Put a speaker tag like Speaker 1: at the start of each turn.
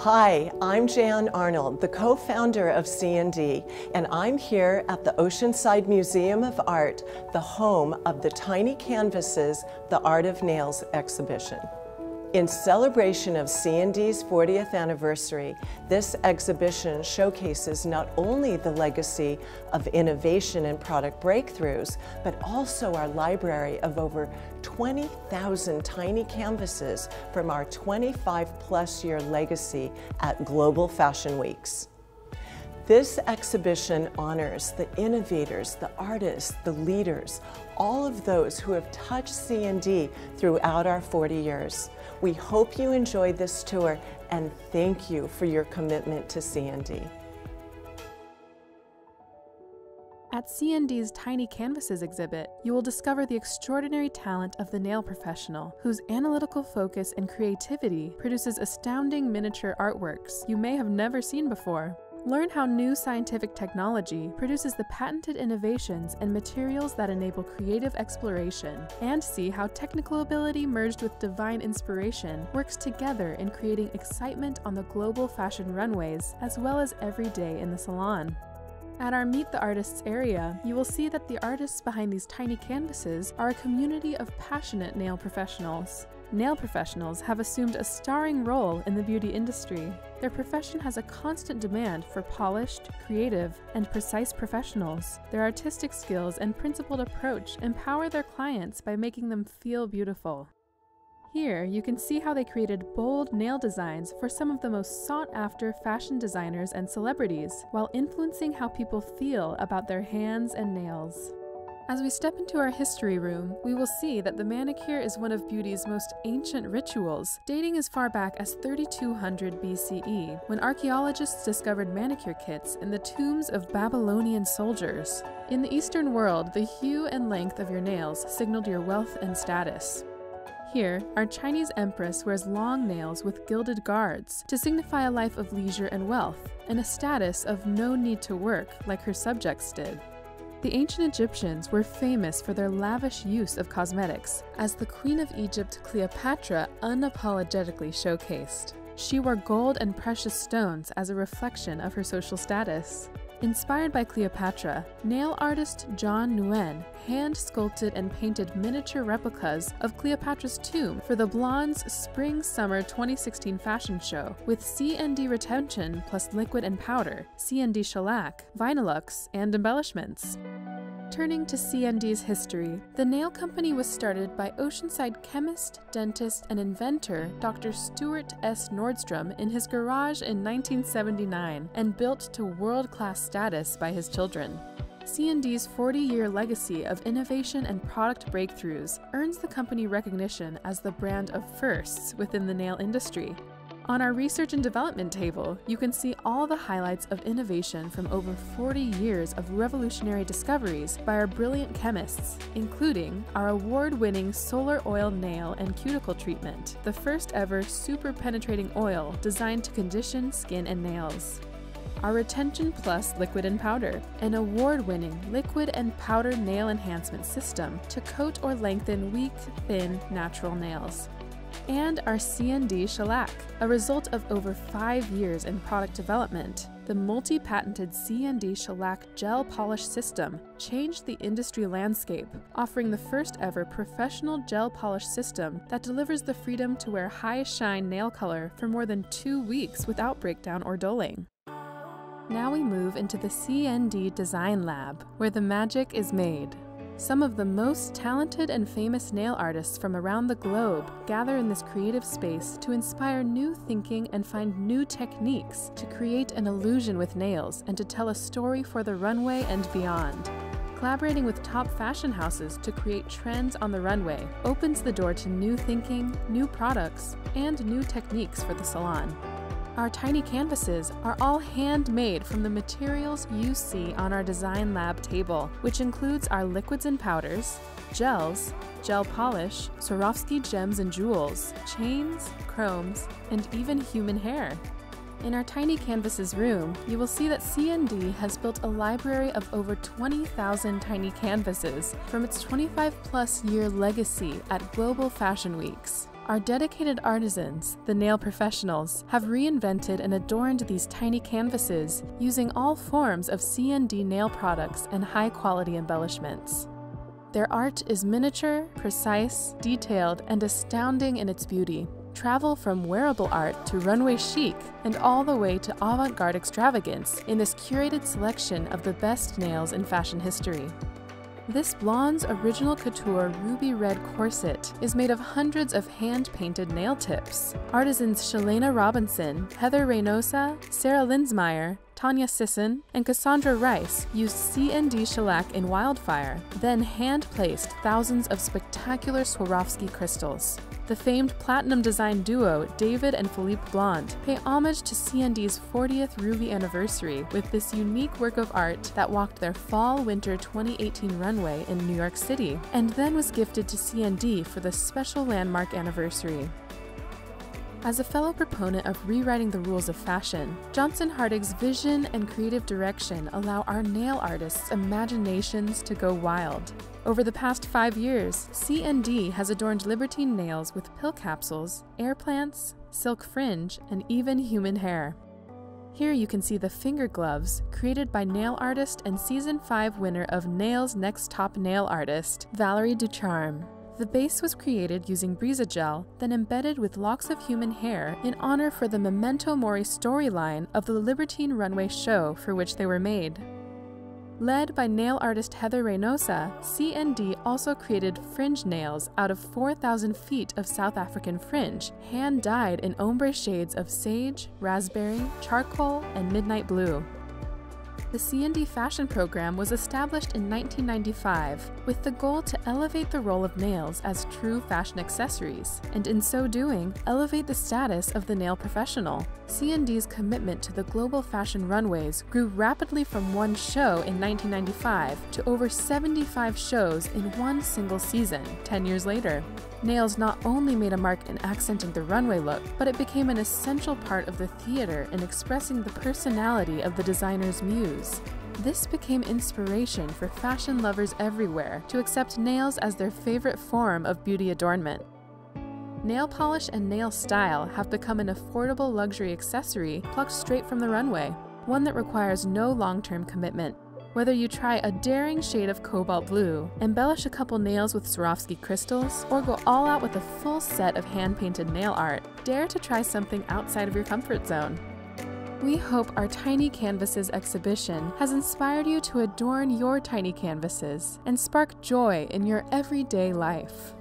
Speaker 1: Hi, I'm Jan Arnold, the co-founder of CND, and I'm here at the Oceanside Museum of Art, the home of the Tiny Canvases, The Art of Nails exhibition. In celebration of CND's 40th anniversary, this exhibition showcases not only the legacy of innovation and product breakthroughs, but also our library of over 20,000 tiny canvases from our 25 plus year legacy at Global Fashion Weeks. This exhibition honors the innovators, the artists, the leaders, all of those who have touched CND throughout our 40 years. We hope you enjoyed this tour and thank you for your commitment to CND.
Speaker 2: At CND's Tiny Canvases exhibit, you will discover the extraordinary talent of the nail professional, whose analytical focus and creativity produces astounding miniature artworks you may have never seen before. Learn how new scientific technology produces the patented innovations and materials that enable creative exploration, and see how technical ability merged with divine inspiration works together in creating excitement on the global fashion runways as well as every day in the salon. At our Meet the Artists area, you will see that the artists behind these tiny canvases are a community of passionate nail professionals. Nail professionals have assumed a starring role in the beauty industry. Their profession has a constant demand for polished, creative, and precise professionals. Their artistic skills and principled approach empower their clients by making them feel beautiful. Here, you can see how they created bold nail designs for some of the most sought after fashion designers and celebrities, while influencing how people feel about their hands and nails. As we step into our history room, we will see that the manicure is one of beauty's most ancient rituals, dating as far back as 3200 BCE, when archaeologists discovered manicure kits in the tombs of Babylonian soldiers. In the Eastern world, the hue and length of your nails signaled your wealth and status. Here, our Chinese empress wears long nails with gilded guards to signify a life of leisure and wealth, and a status of no need to work like her subjects did. The ancient Egyptians were famous for their lavish use of cosmetics, as the Queen of Egypt Cleopatra unapologetically showcased. She wore gold and precious stones as a reflection of her social status. Inspired by Cleopatra, nail artist John Nguyen hand sculpted and painted miniature replicas of Cleopatra's tomb for the Blonds' Spring Summer 2016 fashion show with CND retention plus liquid and powder, CND shellac, Vinylux, and embellishments. Turning to CND's history, the nail company was started by Oceanside chemist, dentist, and inventor Dr. Stuart S. Nordstrom in his garage in 1979 and built to world-class status by his children. CND's 40-year legacy of innovation and product breakthroughs earns the company recognition as the brand of firsts within the nail industry, on our research and development table, you can see all the highlights of innovation from over 40 years of revolutionary discoveries by our brilliant chemists, including our award winning SolarOil nail and cuticle treatment, the first ever super penetrating oil designed to condition skin and nails. Our Retention Plus liquid and powder, an award winning liquid and powder nail enhancement system to coat or lengthen weak, thin, natural nails and our CND shellac, a result of over five years in product development. The multi-patented CND shellac gel polish system changed the industry landscape, offering the first ever professional gel polish system that delivers the freedom to wear high shine nail color for more than two weeks without breakdown or dulling. Now we move into the CND Design Lab, where the magic is made. Some of the most talented and famous nail artists from around the globe gather in this creative space to inspire new thinking and find new techniques to create an illusion with nails and to tell a story for the runway and beyond. Collaborating with top fashion houses to create trends on the runway opens the door to new thinking, new products, and new techniques for the salon. Our tiny canvases are all handmade from the materials you see on our design lab table, which includes our liquids and powders, gels, gel polish, Swarovski gems and jewels, chains, chromes, and even human hair. In our Tiny Canvases room, you will see that CND has built a library of over 20,000 tiny canvases from its 25 plus year legacy at Global Fashion Weeks. Our dedicated artisans, the nail professionals, have reinvented and adorned these tiny canvases using all forms of CND nail products and high quality embellishments. Their art is miniature, precise, detailed, and astounding in its beauty. Travel from wearable art to runway chic and all the way to avant garde extravagance in this curated selection of the best nails in fashion history. This blonde's original couture ruby red corset is made of hundreds of hand painted nail tips. Artisans Shalena Robinson, Heather Reynosa, Sarah Linsmeyer, Tanya Sisson, and Cassandra Rice used CND shellac in Wildfire, then hand placed thousands of spectacular Swarovski crystals. The famed platinum design duo David and Phillipe Blond pay homage to CND's 40th Ruby anniversary with this unique work of art that walked their fall winter 2018 runway in New York City and then was gifted to CND for the special landmark anniversary. As a fellow proponent of rewriting the rules of fashion, Johnson Hartig's vision and creative direction allow our nail artists' imaginations to go wild. Over the past five years, CND has adorned Libertine nails with pill capsules, air plants, silk fringe, and even human hair. Here you can see the finger gloves created by nail artist and season 5 winner of Nails Next Top Nail Artist, Valerie Ducharme. The base was created using Brisa gel, then embedded with locks of human hair in honor for the Memento Mori storyline of the Libertine Runway show for which they were made. Led by nail artist Heather Reynosa, CND also created fringe nails out of 4,000 feet of South African fringe, hand dyed in ombre shades of sage, raspberry, charcoal, and midnight blue. The CND fashion program was established in 1995 with the goal to elevate the role of nails as true fashion accessories, and in so doing, elevate the status of the nail professional. CND's commitment to the global fashion runways grew rapidly from one show in 1995 to over 75 shows in one single season, 10 years later. Nails not only made a mark in accenting the runway look, but it became an essential part of the theater in expressing the personality of the designer's muse. This became inspiration for fashion lovers everywhere to accept nails as their favorite form of beauty adornment. Nail polish and nail style have become an affordable luxury accessory plucked straight from the runway, one that requires no long term commitment. Whether you try a daring shade of cobalt blue, embellish a couple nails with Swarovski crystals, or go all out with a full set of hand painted nail art, dare to try something outside of your comfort zone. We hope our Tiny Canvases exhibition has inspired you to adorn your tiny canvases and spark joy in your everyday life.